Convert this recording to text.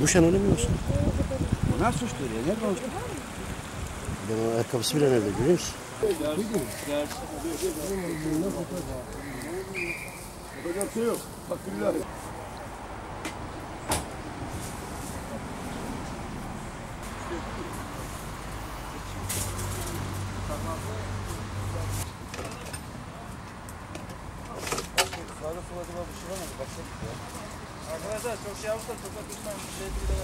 Bu şan öyle mi yoksa? Bu nasıl uçtu oraya? Nereden uçtu? Ben ayakkabısı bile nerede görüyor musun? Yapacak şey yok. Bak billahi. Arkadaşlar çok şey yapmışlar. Çok da bilmem. Bir şey bile